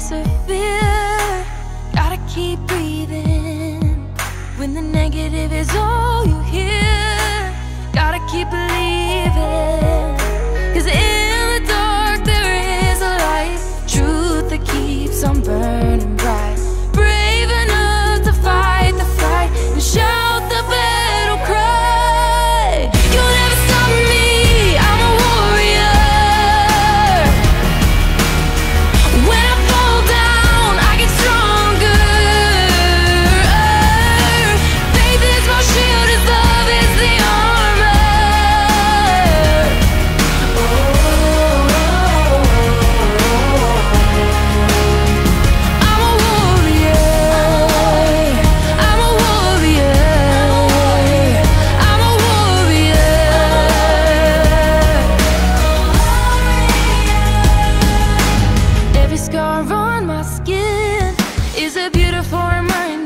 days are bitter Gotta keep breathing. When the negative is all you hear. your mind.